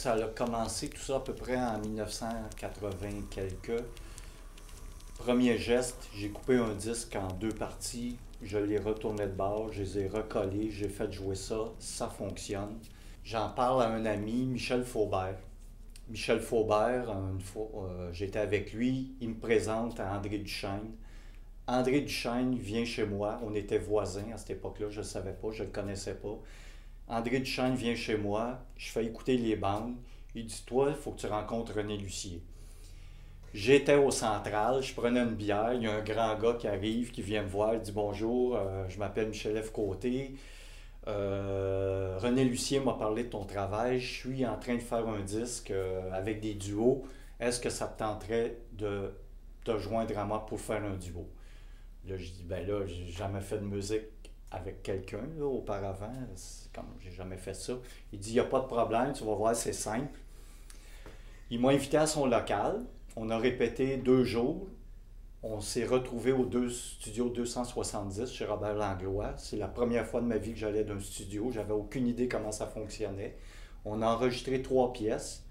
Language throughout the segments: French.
ça a commencé tout ça à peu près en 1980 quelques. Premier geste, j'ai coupé un disque en deux parties, je l'ai retourné de bord, je les ai recollés, j'ai fait jouer ça, ça fonctionne. J'en parle à un ami, Michel Faubert. Michel Faubert, euh, j'étais avec lui, il me présente à André Duchesne. André Duchesne vient chez moi, on était voisins à cette époque-là, je ne savais pas, je ne le connaissais pas. André Duchesne vient chez moi, je fais écouter les bandes. Il dit Toi, il faut que tu rencontres René Lucier. J'étais au central, je prenais une bière, il y a un grand gars qui arrive, qui vient me voir, il dit Bonjour, euh, je m'appelle Michel F. Côté. Euh, René Lucier m'a parlé de ton travail. Je suis en train de faire un disque euh, avec des duos. Est-ce que ça te tenterait de te joindre à moi pour faire un duo? Là, je dis Ben là, j'ai jamais fait de musique avec quelqu'un auparavant. Comme j'ai jamais fait ça. Il dit, il n'y a pas de problème, tu vas voir, c'est simple. Il m'a invité à son local. On a répété deux jours. On s'est retrouvé au deux, studio 270 chez Robert Langlois. C'est la première fois de ma vie que j'allais d'un studio. J'avais aucune idée comment ça fonctionnait. On a enregistré trois pièces.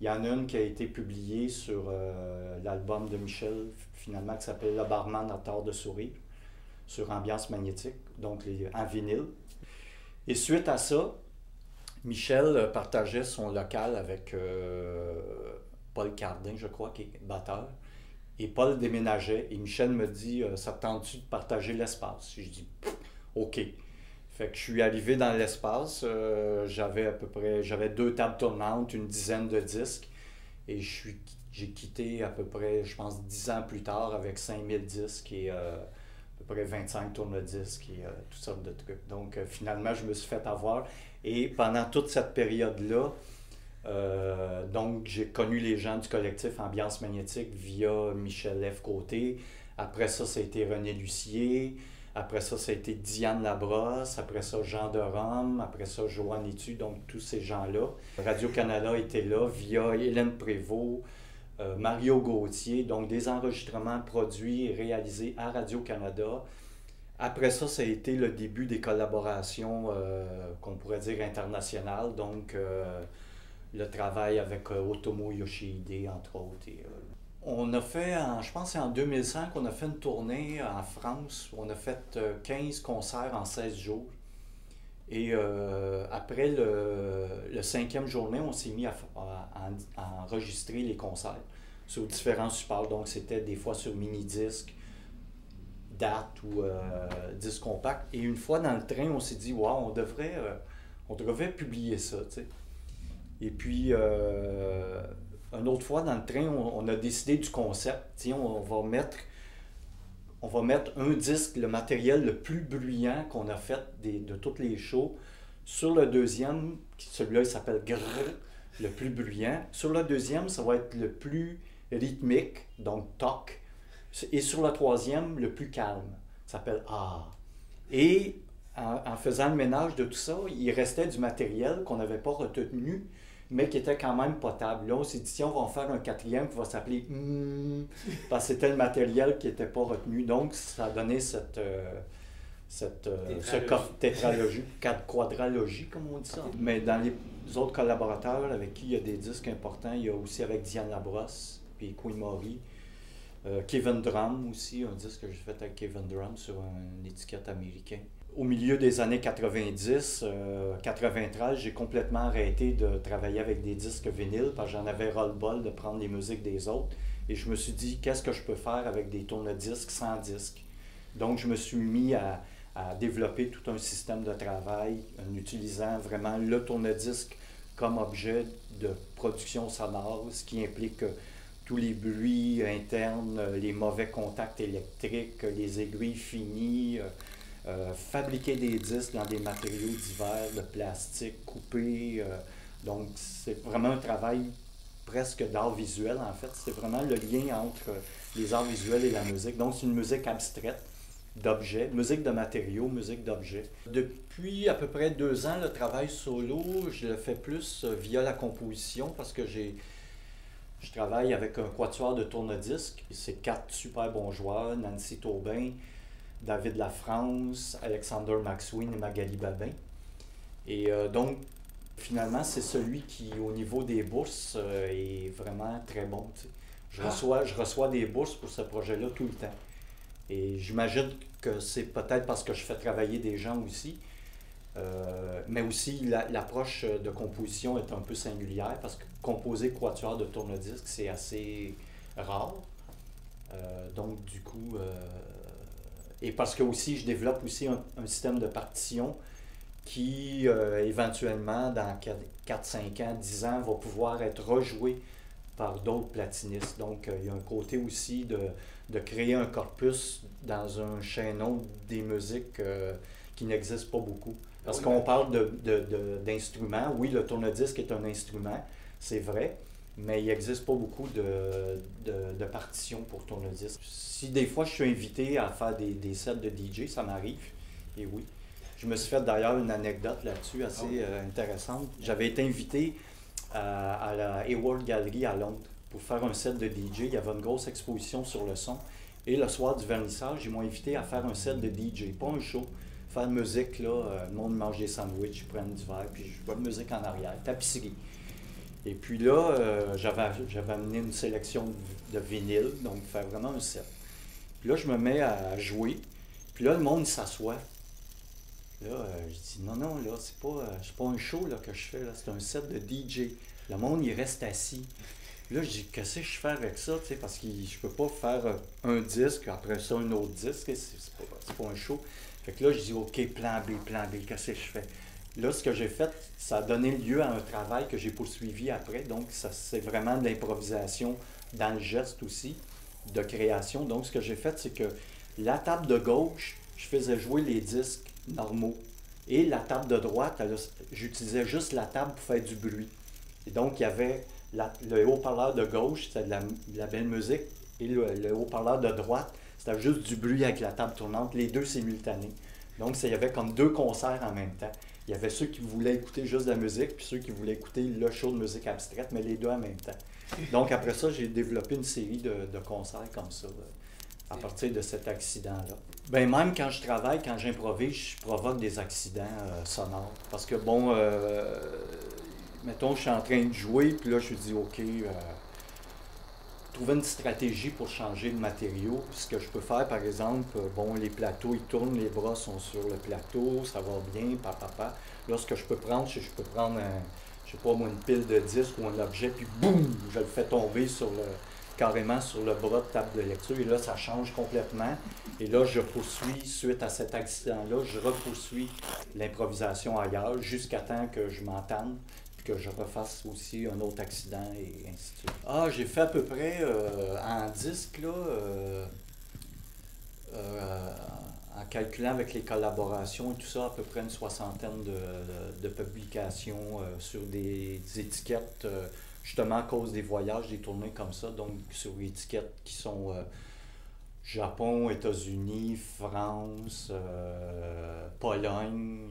Il y en a une qui a été publiée sur euh, l'album de Michel, finalement, qui s'appelle Le barman à tort de sourire sur ambiance magnétique, donc en vinyle. Et suite à ça, Michel partageait son local avec euh, Paul Cardin, je crois, qui est batteur. Et Paul déménageait et Michel me dit euh, Ça te tente-tu de partager l'espace? Je dis OK. Fait que je suis arrivé dans l'espace. Euh, j'avais à peu près j'avais deux tables tournantes, une dizaine de disques. Et je suis j'ai quitté à peu près, je pense, dix ans plus tard avec 5000 disques peu près 25 tourne-disques et euh, toutes sortes de trucs. Donc, euh, finalement, je me suis fait avoir. Et pendant toute cette période-là, euh, donc, j'ai connu les gens du collectif Ambiance Magnétique via Michel F. Côté. Après ça, ça a été René Lucier. Après ça, ça a été Diane Labrosse. Après ça, Jean de Rome. Après ça, Joanne Etu. Donc, tous ces gens-là. Radio-Canada était là via Hélène Prévost. Euh, Mario Gauthier, donc des enregistrements produits et réalisés à Radio-Canada. Après ça, ça a été le début des collaborations euh, qu'on pourrait dire internationales, donc euh, le travail avec Otomo Yoshihide, entre autres. on a fait, je pense c'est en 2005, on a fait une tournée en France, on a fait 15 concerts en 16 jours. Et euh, après le, le, cinquième journée, on s'est mis à, enregistrer les concerts sur différents supports. Donc, c'était des fois sur mini-disque, date ou euh, disque compact. Et une fois dans le train, on s'est dit, waouh, on devrait, euh, on devrait publier ça. Et puis, une autre fois dans le train, on, a décidé du concept. On va mettre on va mettre un disque, le matériel le plus bruyant qu'on a fait de toutes les shows. Sur le deuxième, celui-là, il s'appelle Grrr, le plus bruyant. Sur le deuxième, ça va être le plus rythmique, donc Toc. Et sur le troisième, le plus calme, ça s'appelle Ah. Et en, en, faisant le ménage de tout ça, il restait du matériel qu'on n'avait pas retenu mais qui était quand même potable. Là, on s'est dit, tiens, on va en faire un quatrième qui va s'appeler hmm, parce que c'était le matériel qui n'était pas retenu. Donc, ça a donné cette, euh, cette euh, quadralogie, comme on dit ça. Mais dans les autres collaborateurs avec qui il y a des disques importants, il y a aussi avec Diane Labrosse, puis Queen Maury. Euh, Kevin Drum aussi, un disque que j'ai fait avec Kevin Drum sur une étiquette américaine au milieu des années 90, 93, euh, j'ai complètement arrêté de travailler avec des disques vinyles parce que j'en avais ras-le-bol de prendre les musiques des autres. Et je me suis dit, qu'est-ce que je peux faire avec des tourne-disques sans disques? Donc, je me suis mis à, développer tout un système de travail en utilisant vraiment le tourne-disque comme objet de production sonore, ce qui implique tous les bruits internes, les mauvais contacts électriques, les aiguilles finies, euh, fabriquer des disques dans des matériaux divers, de plastique coupé. Euh, donc, c'est vraiment un travail presque d'art visuel, en fait. C'est vraiment le lien entre les arts visuels et la musique. Donc, c'est une musique abstraite d'objets, musique de matériaux, musique d'objets. Depuis à peu près deux ans, le travail solo, je le fais plus euh, via la composition parce que j'ai je travaille avec un quatuor de tourne-disques. C'est quatre super bons joueurs, Nancy Taubin, David Lafrance, Alexander Maxwin et Magali Babin. Et euh, donc, Finalement, c'est celui qui, au niveau des bourses, euh, est vraiment très bon. Je, Ah. reçois, je reçois des bourses pour ce projet-là tout le temps. Et j'imagine que c'est peut-être parce que je fais travailler des gens aussi. Euh, mais aussi, la- l'approche de composition est un peu singulière parce que composer quatuor de tourne-disque, c'est assez rare. Donc, du coup, et parce que aussi, je développe aussi un, un système de partition qui, euh, éventuellement, dans 4-5 ans, 10 ans, va pouvoir être rejoué par d'autres platinistes. Donc, euh, il y a un côté aussi de, de créer un corpus dans un chaînon des musiques euh, qui n'existent pas beaucoup. Parce Oui, qu'on parle de- de- de- d'instruments. oui, le tourne-disque est un instrument, c'est vrai, mais il n'existe pas beaucoup de, de, de partitions pour tourne-disque. Si des fois je suis invité à faire des, des sets de DJ, ça m'arrive, et oui. Je me suis fait d'ailleurs une anecdote là-dessus assez Ah euh, intéressante. J'avais été invité à, à la Hayward Gallery à Londres pour faire un set de DJ. Il y avait une grosse exposition sur le son. Et le soir du vernissage, ils m'ont invité à faire un set de DJ, pas un show. Faire de musique, là, euh, le monde mange des sandwichs, ils prennent du verre, puis je vois de musique en arrière, tapisserie. Et puis là, euh, j'avais, j'avais amené une sélection de vinyle, donc faire vraiment un set. Puis là, je me mets à jouer, puis là, le monde s'assoit. Là, euh, je dis non, non, là, c'est pas, euh, c'est pas un show là, que je fais, là, c'est un set de DJ. Le monde, il reste assis. Puis là, je dis, qu'est-ce que je fais avec ça, tu sais, parce que je peux pas faire un disque, après ça, un autre disque, c'est, c'est pas, c'est pas un show. Fait que là, je dis, OK, plan B, plan B, qu'est-ce que je fais? Là, ce que j'ai fait, ça a donné lieu à un travail que j'ai poursuivi après. Donc, c'est vraiment de l'improvisation dans le geste aussi, de création. Donc, ce que j'ai fait, c'est que la table de gauche, je faisais jouer les disques normaux. Et la table de droite, j'utilisais juste la table pour faire du bruit. Et donc, il y avait le haut-parleur de gauche, c'était de la, belle musique. Et le, le haut-parleur de droite, c'était juste du bruit avec la table tournante, les deux simultanés. Donc, il y avait comme deux concerts en même temps. Il y avait ceux qui voulaient écouter juste de la musique, puis ceux qui voulaient écouter le show de musique abstraite, mais les deux en même temps. Donc, après ça, j'ai développé une série de, concerts comme ça, euh, à partir de cet accident-là. Ben, même quand je travaille, quand j'improvise, je provoque des accidents euh, sonores. Parce que, bon, euh, mettons, je suis en train de jouer, puis là, je me dis, OK, trouver une stratégie pour changer de matériau. Ce que je peux faire, par exemple, euh, bon, les plateaux, ils tournent, les bras sont sur le plateau, ça va bien, papa, papa. Là, ce que je peux prendre, c'est que je peux prendre, un, je sais pas moi, une pile de disques ou un objet, puis boum, je le fais tomber sur le, carrément sur le bras de table de lecture. Et là, ça change complètement. Et là, je poursuis, suite à cet accident-là, je repoursuis l'improvisation ailleurs jusqu'à temps que je m'entende que je refasse aussi un autre accident et ainsi de suite. Ah, j'ai fait à peu près euh, en disque, là, euh, euh, en calculant avec les collaborations et tout ça, à peu près une soixantaine de, de publications sur des, étiquettes, justement à cause des voyages, des tournées comme ça, donc sur étiquettes qui sont Japon, États-Unis, France, Pologne,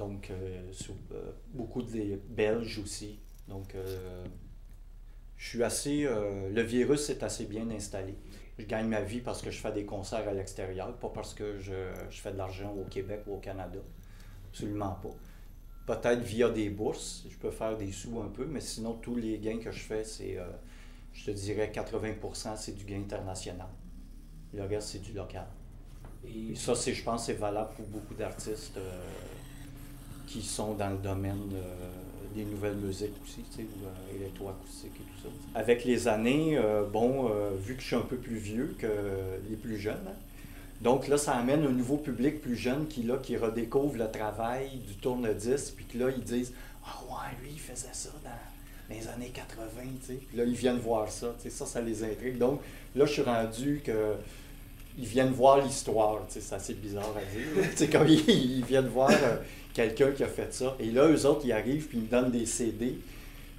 donc euh, sur, euh, beaucoup de les Belges aussi. Donc euh, je suis assez. le virus est assez bien installé. Je gagne ma vie parce que je fais des concerts à l'extérieur, pas parce que je, je fais de l'argent au Québec ou au Canada. Absolument pas. Peut-être via des bourses, je peux faire des sous un peu, mais sinon, tous les gains que je fais, c'est, euh, je te dirais, 80% c'est du gain international. Le reste, c'est du local. Et Et ça, c'est, je pense, c'est valable pour beaucoup d'artistes euh, qui sont dans le domaine euh, des nouvelles musiques aussi, tu sais, euh, et tout ça. Avec les années, euh, bon, vu que je suis un peu plus vieux que les plus jeunes, hein, donc là, ça amène un nouveau public plus jeune qui, là, qui redécouvre le travail du tourne-disque, puis que là, ils disent « Ah ouais, lui, il faisait ça dans les années 80, tu sais. » Puis là, ils viennent voir ça, tu sais, ça, ça les intrigue. Donc là, je suis rendu que ils viennent voir l'histoire. C'est assez bizarre à dire. ils, ils viennent voir euh, quelqu'un qui a fait ça. Et là, eux autres, ils arrivent puis ils me donnent des CD.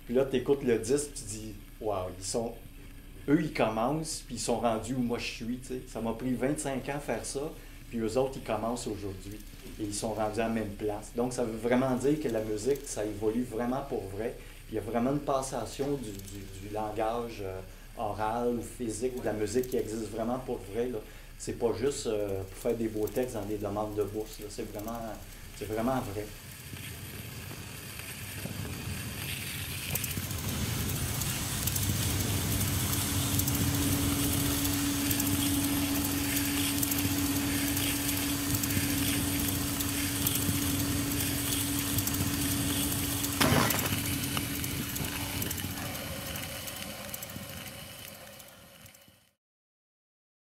Puis là, tu écoutes le disque tu dis Waouh, ils sont. Eux, ils commencent, puis ils sont rendus où moi je suis. Ça m'a pris 25 ans faire ça, puis eux autres, ils commencent aujourd'hui. Et ils sont rendus à la même place. Donc, ça veut vraiment dire que la musique, ça évolue vraiment pour vrai. Il y a vraiment une passation du, du- langage euh, oral ou physique de la musique qui existe vraiment pour vrai. Là. C'est pas juste euh, pour faire des beaux textes dans des demandes de bourse. C'est vraiment, c'est vraiment vrai.